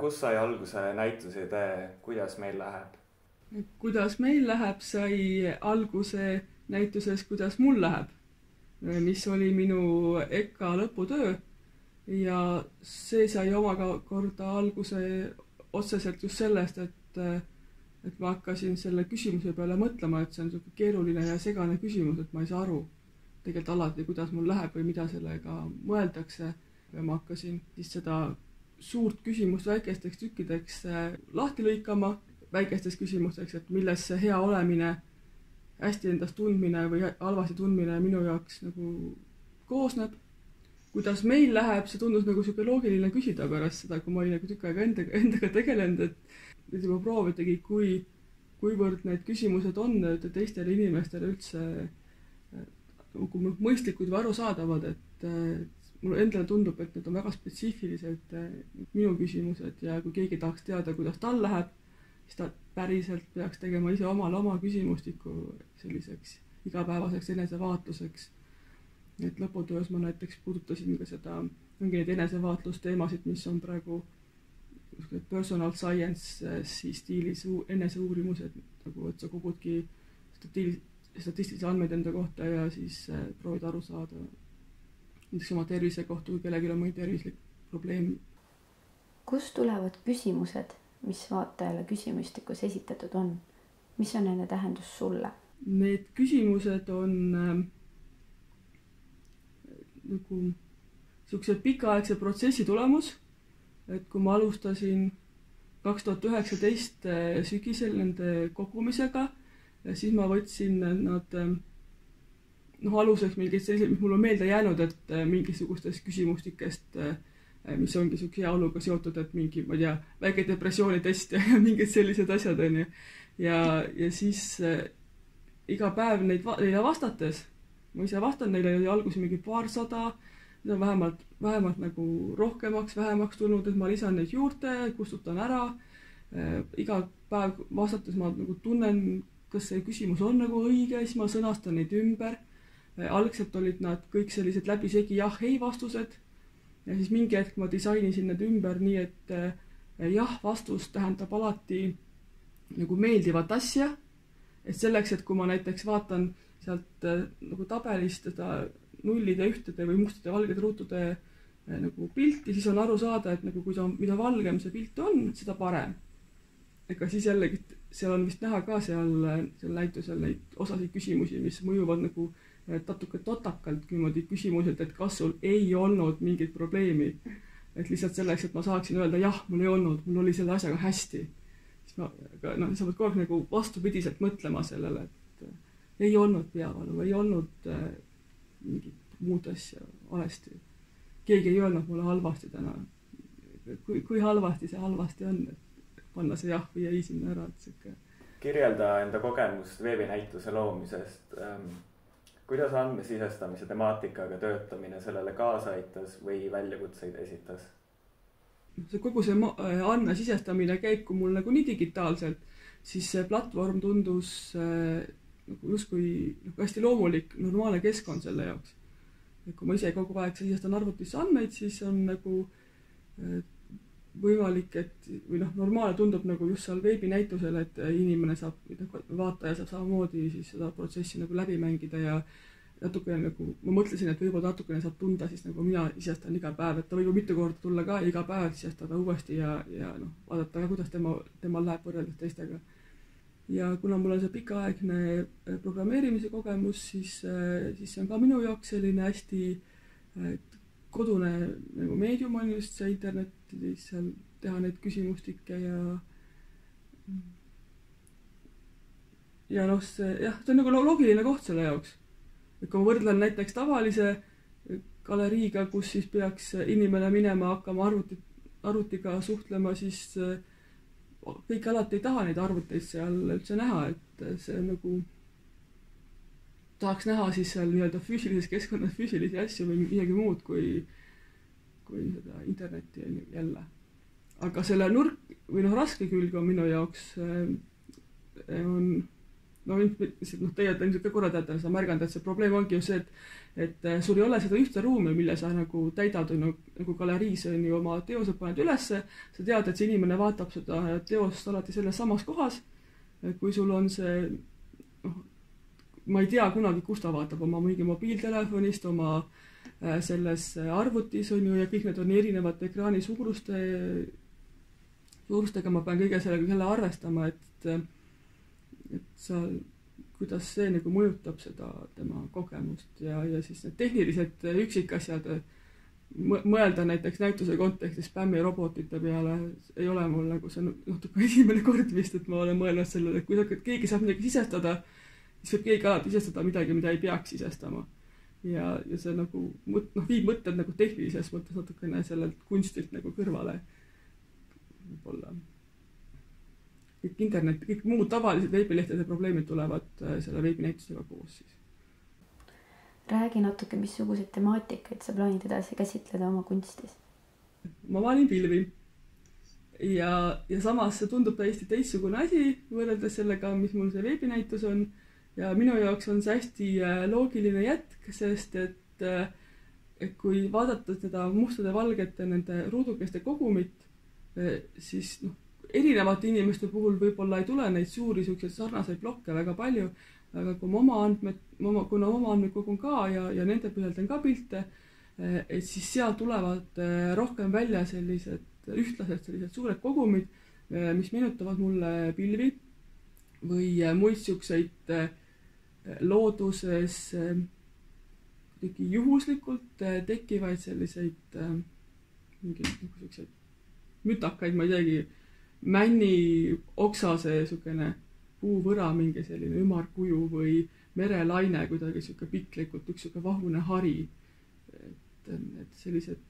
kus sai alguse näituse idee Kuidas meil läheb? kuidas meil läheb, sai alguse näituses Kuidas mul läheb, mis oli minu EKA lõputöö ja see sai omakorda alguse otseselt just sellest, et, et ma hakkasin selle küsimuse peale mõtlema, et see on niisugune keeruline ja segane küsimus, et ma ei saa aru tegelikult alati, kuidas mul läheb või mida sellega mõeldakse. ja ma hakkasin siis seda suurt küsimust väikesteks tükkideks äh, lahti lõikama, väikesteks küsimusteks, et milles see hea olemine, hästi endast tundmine või halvasti tundmine minu jaoks nagu koosneb. kuidas meil läheb, see tundus nagu sihuke loogiline küsida pärast seda, kui ma olin nagu tükk aega endaga, endaga tegelenud, et nüüd juba proovitagi, kui, kuivõrd need küsimused on teistele inimestele üldse äh, nagu mõistlikud või arusaadavad, et mulle endale tundub, et need on väga spetsiifilised eh, minu küsimused ja kui keegi tahaks teada, kuidas tal läheb, siis ta päriselt peaks tegema ise omale oma küsimustiku selliseks igapäevaseks enesevaatluseks. et lõputöös ma näiteks puudutasin ka seda, ongi neid enesevaatlusteemasid, mis on praegu personal science'i stiilis eneseuurimused, nagu et sa kogudki stati-, statistilisi andmeid enda kohta ja siis eh, proovid aru saada näiteks oma tervise kohta, kui kellelgi on mõni tervislik probleem. kust tulevad küsimused, mis vaatajale küsimustikus esitatud on? mis on nende tähendus sulle? Need küsimused on äh, nagu niisuguse pikaaegse protsessi tulemus. et kui ma alustasin kaks tuhat üheksateist äh, sügisel nende kogumisega, siis ma võtsin nad äh, noh, aluseks mingid sellised, mis mul on meelde jäänud, et äh, mingisugustest küsimustikest, äh, mis ongi sihuke heaoluga seotud, et mingi, ma ei tea, väike depressioonitest ja, mingid sellised asjad, onju. ja, ja siis äh, iga päev neid, neile vastates, ma ise vastan neile, oli alguses mingi paarsada, need on vähemalt, vähemalt nagu rohkemaks, vähemaks tulnud, et ma lisan neid juurde, kustutan ära äh,. iga päev vastates ma nagu tunnen, kas see küsimus on nagu õige, siis ma sõnastan neid ümber algselt olid nad kõik sellised läbisegi jah-ei vastused ja siis mingi hetk ma disainisin need ümber nii, et äh, jah vastus tähendab alati nagu meeldivat asja. et selleks, et kui ma näiteks vaatan sealt äh, nagu tabelist seda nullide, ühtede või mustade, valgede ruutude nagu pilti, siis on aru saada, et nagu kui ta, mida valgem see pilt on, seda parem. ega siis jällegi seal on vist näha ka seal, seal näitusel neid osasid küsimusi, mis mõjuvad nagu äh, natuke totakalt niimoodi küsimuselt, et kas sul ei olnud mingit probleemi. et lihtsalt selleks, et ma saaksin öelda jah, mul ei olnud, mul oli selle asjaga hästi. siis ma, aga noh, sa pead kogu aeg nagu vastupidiselt mõtlema sellele, et äh, ei olnud peavalu, ei olnud äh, mingit muud asja valesti. keegi ei öelnud mulle halvasti täna. kui, kui halvasti see halvasti on, et panna see jah või ei sinna ära, et sihuke. kirjelda enda kogemust veebinäituse loomisest ähm kuidas andmesisestamise temaatikaga töötamine sellele kaasa aitas või väljakutseid esitas? see kogu see äh, andmesisestamine käib, kui mul nagunii digitaalselt, siis see platvorm tundus äh, nagu justkui nagu hästi loomulik, normaalne keskkond selle jaoks. et kui ma ise kogu aeg sisestan arvutisse andmeid, siis on nagu äh, võimalik, et või noh, normaalne tundub nagu just seal veebinäitusel, et inimene saab, vaataja saab samamoodi siis seda protsessi nagu läbi mängida ja natukene nagu, ma mõtlesin, et võib-olla natukene saab tunda siis nagu mina sisestan iga päev, et ta võib ju mitu korda tulla ka iga päev sisestada uuesti ja, ja noh, vaadata ka, kuidas tema, temal läheb võrreldes teistega. ja kuna mul on see pikaaegne äh, programmeerimise kogemus, siis, äh, siis see on ka minu jaoks selline hästi kodune nagu meedium on just see internet, siis seal teha neid küsimustikke ja ja noh, see jah, see on nagu loogiline koht selle jaoks. et kui ma võrdlen näiteks tavalise galeriiga, kus siis peaks inimene minema hakkama arvutit, arvutiga suhtlema, siis äh, kõik alati ei taha neid arvuteid seal üldse näha, et see on nagu tahaks näha siis seal nii-öelda füüsilises keskkonnas füüsilisi asju või midagi muud kui, kui seda internetti jälle. aga selle nurk või noh, raske külg on minu jaoks äh, on no lihtsalt noh, teie ilmselt ka korra teate seda märganud, et see probleem ongi ju see, et et äh, sul ei ole seda ühte ruumi, mille sa nagu täidad on ju nagu galeriis on ju oma teosed paned ülesse, sa tead, et see inimene vaatab seda teost alati selles samas kohas. kui sul on see ma ei tea kunagi, kus ta vaatab oma mingi mobiiltelefonist, oma äh, selles arvutis on ju ja kõik need on erinevate ekraani suuruste, suurustega ma pean kõige sellega jälle arvestama, et et sa, kuidas see nagu mõjutab seda tema kogemust ja, ja siis need tehnilised üksikasjad, mõelda näiteks näituse kontekstis spämmirobotite peale ei ole mul nagu see natuke esimene kord vist, et ma olen mõelnud sellele, et kui keegi saab midagi sisestada, siis võib keegi alati sisestada midagi, mida ei peaks sisestama. ja, ja see nagu mõt-, noh, viib mõtted nagu tehnilises mõttes natukene sellelt kunstilt nagu kõrvale võib-olla kõik internet, kõik muud tavalised veebilehtede probleemid tulevad äh, selle veebinäitusega koos siis. räägi natuke, missuguseid temaatikaid sa plaanid edasi käsitleda oma kunstis? ma maalin pilvi ja, ja samas see tundub täiesti teistsugune asi võrreldes sellega, mis mul see veebinäitus on. Ja minu jaoks on see hästi äh, loogiline jätk, sest et, äh, et kui vaadata seda mustade, valgete, nende ruudukeste kogumit, siis noh, erinevate inimeste puhul võib-olla ei tule neid suuri siukseid sarnaseid plokke väga palju, aga kui ma oma andmed, oma, kuna oma andmeid kogun ka ja, ja nende põhjal teen ka pilte, et siis seal tulevad rohkem välja sellised ühtlased sellised suured kogumid, mis meenutavad mulle pilvi või muid siukseid looduses kuidagi juhuslikult tekkivaid selliseid mingeid nagu siukseid mütakaid, ma ei teagi männi oksase niisugune puuvõra, mingi selline ümarkuju või merelaine kuidagi sihuke piklikult, üks sihuke vahune hari. et, et sellised,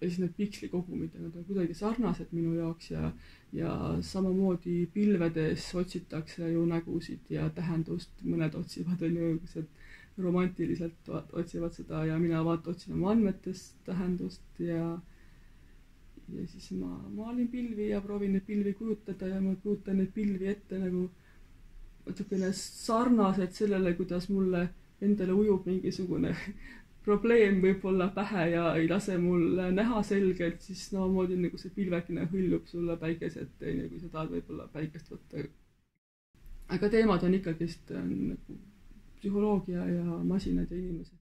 ja siis need pikslikohumid, nad on kuidagi sarnased minu jaoks ja, ja samamoodi pilvedes otsitakse ju nägusid ja tähendust, mõned otsivad, on ju, niisugused romantiliselt otsivad seda ja mina vaata otsin oma andmetest tähendust ja ja siis ma maalin pilvi ja proovin neid pilvi kujutada ja ma kujutan neid pilvi ette nagu natukene sarnased sellele, kuidas mulle endale ujub mingisugune probleem võib-olla pähe ja ei lase mul näha selgelt, siis samamoodi nagu see pilvekene hõljub sulle päikese ette, onju, kui sa tahad võib-olla päikest võtta. aga teemad on ikkagist on nagu psühholoogia ja masinad ja inimesed.